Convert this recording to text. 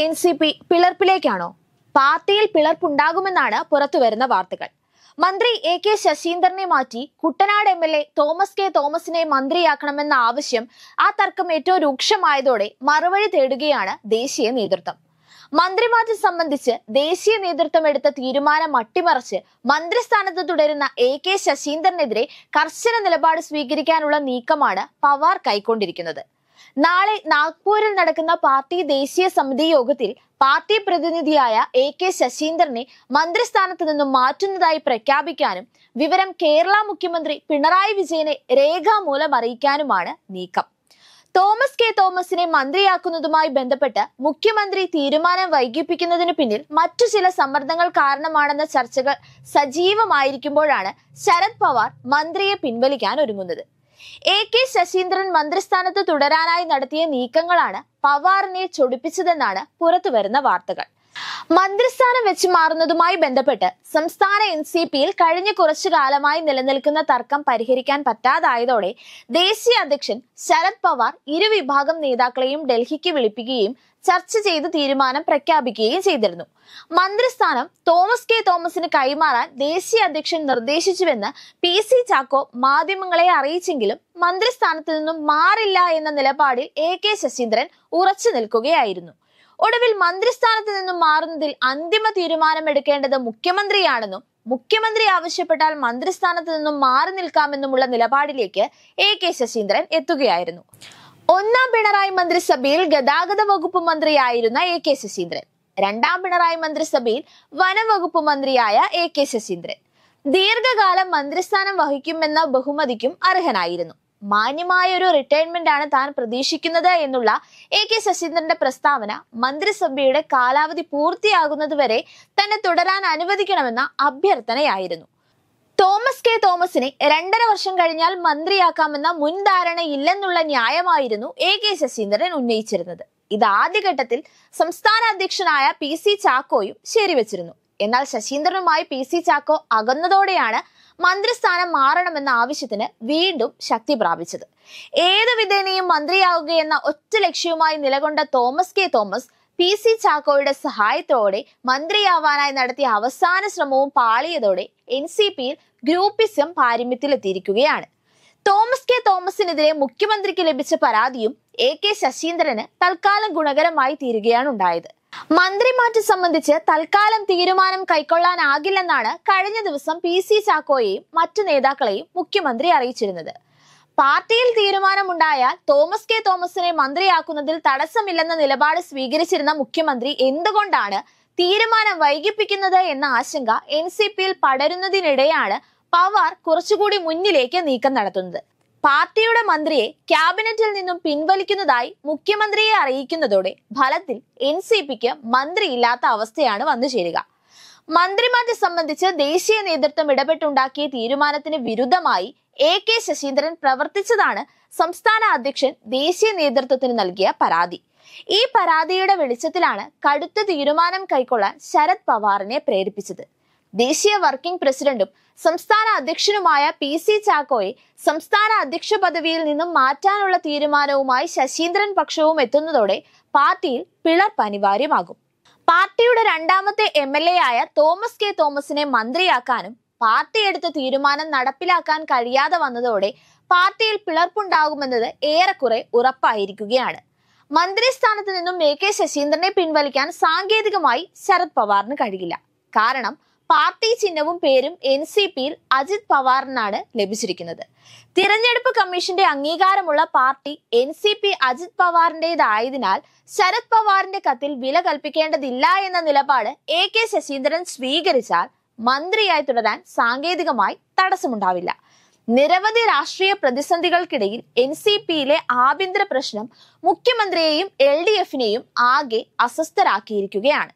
N C P പിളർപ്പിലേക്കാണോ? പാർട്ടിയിൽ പിളർപ്പുണ്ടാകുമെന്നാണ് പുറത്തുവരുന്ന വാർത്തകൾ. മന്ത്രി എ കെ ശശീന്ദ്രനെ മാറ്റി Kuttanad M L A Thomas K തോമസിനെ മന്ത്രിയാക്കണമെന്ന ആവശ്യം ആ തർക്കം ഏറ്റവും രൂക്ഷമായതോടെ മറുപടി തേടുകയാണ് ദേശീയ നേതൃത്വം. മന്ത്രിമാറ്റം സംബന്ധിച്ച് ദേശീയ നേതൃത്വം എടുത്ത തീരുമാനം അട്ടിമറിച്ച് മന്ത്രിസ്ഥാനത്ത് തുടരുന്ന എ കെ ശശീന്ദ്രനെതിരെ കർശന നിലപാട് സ്വീകരിക്കാനുള്ള നീക്കമാണ് പവാർ കൈക്കൊണ്ടിരിക്കുന്നത്. നാളെ നാഗ്പൂരിൽ നടക്കുന്ന പാർട്ടി ദേശീയ സമിതി യോഗത്തിൽ പാർട്ടി പ്രതിനിധിയായ എ കെ ശശീന്ദ്രനെ മന്ത്രിസ്ഥാനത്ത് നിന്നും മാറ്റുന്നതായി പ്രഖ്യാപിക്കാനും വിവരം കേരള മുഖ്യമന്ത്രി പിണറായി വിജയനെ രേഖാമൂലം അറിയിക്കാനുമാണ് നീക്കം. തോമസ് കെ തോമസിനെ മന്ത്രിയാക്കുന്നതുമായി ബന്ധപ്പെട്ട് മുഖ്യമന്ത്രി തീരുമാനം വൈകിപ്പിക്കുന്നതിന് പിന്നിൽ മറ്റു ചില സമ്മർദ്ദങ്ങൾ കാരണമാണെന്ന ചർച്ചകൾ സജീവമായിരിക്കുമ്പോഴാണ് ശരത് പവാർ മന്ത്രിയെ പിൻവലിക്കാൻ ഒരുങ്ങുന്നത്. എ കെ ശശീന്ദ്രൻ മന്ത്രിസ്ഥാനത്ത് തുടരാനായി നടത്തിയ നീക്കങ്ങളാണ് പവാറിനെ ചൊടിപ്പിച്ചതെന്നാണ് പുറത്തുവരുന്ന വാർത്തകൾ. മന്ത്രിസ്ഥാനം വെച്ച് മാറുന്നതുമായി ബന്ധപ്പെട്ട് സംസ്ഥാന എൻ സി പിയിൽ കഴിഞ്ഞ കുറച്ചു കാലമായി നിലനിൽക്കുന്ന തർക്കം പരിഹരിക്കാൻ പറ്റാതായതോടെ ദേശീയ അധ്യക്ഷൻ ശരത് പവാർ ഇരുവിഭാഗം നേതാക്കളെയും ഡൽഹിക്ക് വിളിപ്പിക്കുകയും ചർച്ച ചെയ്ത് തീരുമാനം പ്രഖ്യാപിക്കുകയും ചെയ്തിരുന്നു. മന്ത്രിസ്ഥാനം തോമസ് കെ തോമസിന് കൈമാറാൻ ദേശീയ അധ്യക്ഷൻ നിർദ്ദേശിച്ചുവെന്ന് പി സി ചാക്കോ മാധ്യമങ്ങളെ അറിയിച്ചെങ്കിലും മന്ത്രിസ്ഥാനത്ത് നിന്നും മാറില്ല എന്ന നിലപാടിൽ എ കെ ശശീന്ദ്രൻ ഉറച്ചു നിൽക്കുകയായിരുന്നു. ഒടുവിൽ മന്ത്രിസ്ഥാനത്ത് നിന്നും മാറുന്നതിൽ അന്തിമ തീരുമാനമെടുക്കേണ്ടത് മുഖ്യമന്ത്രിയാണെന്നും മുഖ്യമന്ത്രി ആവശ്യപ്പെട്ടാൽ മന്ത്രിസ്ഥാനത്ത് നിന്നും മാറി നിൽക്കാമെന്നുമുള്ള നിലപാടിലേക്ക് എ കെ ശശീന്ദ്രൻ എത്തുകയായിരുന്നു. ഒന്നാം പിണറായി മന്ത്രിസഭയിൽ ഗതാഗത വകുപ്പ് മന്ത്രിയായിരുന്ന എ കെ ശശീന്ദ്രൻ. രണ്ടാം പിണറായി മന്ത്രിസഭയിൽ വനംവകുപ്പ് മന്ത്രിയായ എ കെ ശശീന്ദ്രൻ. ദീർഘകാലം മന്ത്രിസ്ഥാനം വഹിക്കുമെന്ന ബഹുമതിക്കും അർഹനായിരുന്നു. മാന്യമായ ഒരു റിട്ടയർമെന്റ് ആണ് താൻ പ്രതീക്ഷിക്കുന്നത് എന്നുള്ള എ കെ ശശീന്ദ്രന്റെ പ്രസ്താവന മന്ത്രിസഭയുടെ കാലാവധി പൂർത്തിയാകുന്നതുവരെ തന്നെ തുടരാൻ അനുവദിക്കണമെന്ന അഭ്യർത്ഥനയായിരുന്നു. തോമസ് കെ തോമസിനെ രണ്ടര വർഷം കഴിഞ്ഞാൽ മന്ത്രിയാക്കാമെന്ന മുൻധാരണയില്ലെന്നുള്ള ന്യായമായിരുന്നു എ കെ ശശീന്ദ്രൻ ഉന്നയിച്ചിരുന്നത്. ഇത് ആദ്യഘട്ടത്തിൽ സംസ്ഥാന അധ്യക്ഷനായ പി സി ചാക്കോയും ശരിവച്ചിരുന്നു. എന്നാൽ ശശീന്ദ്രനുമായി പി സി ചാക്കോ അകന്നതോടെയാണ് മന്ത്രിസ്ഥാനം മാറണമെന്ന ആവശ്യത്തിന് വീണ്ടും ശക്തി പ്രാപിച്ചത്. ഏത് വിധേനയും മന്ത്രിയാവുകയെന്ന ഒറ്റ ലക്ഷ്യവുമായി നിലകൊണ്ട Thomas K. Thomas P. C. ചാക്കോയുടെ സഹായത്തോടെ മന്ത്രിയാവാനായി നടത്തിയ അവസാന ശ്രമവും പാളിയതോടെ എൻ. സി. പിയിൽ ഗ്രൂപ്പിസം പാരമ്യത്തിലെത്തിയിരിക്കുകയാണ്. Thomas K. തോമസിനെതിരെ മുഖ്യമന്ത്രിക്ക് ലഭിച്ച പരാതിയും എ. കെ. ശശീന്ദ്രന് തൽക്കാലം ഗുണകരമായി തീരുകയാണ് ഉണ്ടായത്. മന്ത്രിമാറ്റം സംബന്ധിച്ച് തൽക്കാലം തീരുമാനം കൈക്കൊള്ളാനാകില്ലെന്നാണ് കഴിഞ്ഞ ദിവസം പി സി ചാക്കോയെയും മറ്റു നേതാക്കളെയും മുഖ്യമന്ത്രി അറിയിച്ചിരുന്നത്. പാർട്ടിയിൽ തീരുമാനമുണ്ടായാൽ തോമസ് കെ തോമസിനെ മന്ത്രിയാക്കുന്നതിൽ തടസ്സമില്ലെന്ന നിലപാട് സ്വീകരിച്ചിരുന്ന മുഖ്യമന്ത്രി എന്തുകൊണ്ടാണ് തീരുമാനം വൈകിപ്പിക്കുന്നത് എന്ന ആശങ്ക എൻ സി പിയിൽ പടരുന്നതിനിടെയാണ് പവാർ കുറച്ചുകൂടി മുന്നിലേക്ക് നീക്കം നടത്തുന്നത്. പാർട്ടിയുടെ മന്ത്രിയെ ക്യാബിനറ്റിൽ നിന്നും പിൻവലിക്കുന്നതായി മുഖ്യമന്ത്രിയെ അറിയിക്കുന്നതോടെ ഫലത്തിൽ എൻ സി പിക്ക് മന്ത്രിയില്ലാത്ത അവസ്ഥയാണ് വന്നു ചേരുക. മന്ത്രിമാറ്റം സംബന്ധിച്ച് ദേശീയ നേതൃത്വം ഇടപെട്ടുണ്ടാക്കിയ തീരുമാനത്തിന് വിരുദ്ധമായി എ കെ ശശീന്ദ്രൻ പ്രവർത്തിച്ചതാണ് സംസ്ഥാന അധ്യക്ഷൻ ദേശീയ നേതൃത്വത്തിന് നൽകിയ പരാതി. ഈ പരാതിയുടെ വെളിച്ചത്തിലാണ് കടുത്ത തീരുമാനം കൈക്കൊള്ളാൻ ശരത് പവാറിനെ പ്രേരിപ്പിച്ചത്. ദേശീയ വർക്കിംഗ് പ്രസിഡന്റും സംസ്ഥാന അധ്യക്ഷനുമായ പി സി ചാക്കോയെ സംസ്ഥാന അധ്യക്ഷ പദവിയിൽ നിന്നും മാറ്റാനുള്ള തീരുമാനവുമായി ശശീന്ദ്രൻ പക്ഷവും എത്തുന്നതോടെ പാർട്ടിയിൽ പിളർപ്പ് അനിവാര്യമാകും. പാർട്ടിയുടെ രണ്ടാമത്തെ എം എൽ എ ആയ തോമസ് കെ തോമസിനെ മന്ത്രിയാക്കാനും പാർട്ടി എടുത്ത തീരുമാനം നടപ്പിലാക്കാൻ കഴിയാതെ വന്നതോടെ പാർട്ടിയിൽ പിളർപ്പുണ്ടാകുമെന്നത് ഏറെക്കുറെ ഉറപ്പായിരിക്കുകയാണ്. മന്ത്രിസ്ഥാനത്ത് നിന്നും എ കെ ശശീന്ദ്രനെ പിൻവലിക്കാൻ സാങ്കേതികമായി ശരത് പവാറിന് കഴിയില്ല. കാരണം പാർട്ടി ചിഹ്നവും പേരും എൻ സി പിയിൽ അജിത് പവാറിനാണ് ലഭിച്ചിരിക്കുന്നത്. തിരഞ്ഞെടുപ്പ് കമ്മീഷന്റെ അംഗീകാരമുള്ള party N C P Ajit പവാറിന്റേതായതിനാൽ ശരത് പവാറിന്റെ കത്തിൽ വില കൽപ്പിക്കേണ്ടതില്ല എന്ന നിലപാട് എ കെ ശശീന്ദ്രൻ സ്വീകരിച്ചാൽ മന്ത്രിയായി തുടരാൻ സാങ്കേതികമായി തടസ്സമുണ്ടാവില്ല. നിരവധി രാഷ്ട്രീയ പ്രതിസന്ധികൾക്കിടയിൽ എൻ സി പിയിലെ ആഭ്യന്തര പ്രശ്നം മുഖ്യമന്ത്രിയെയും എൽ ഡി എഫിനെയും ആകെ അസ്വസ്ഥരാക്കിയിരിക്കുകയാണ്.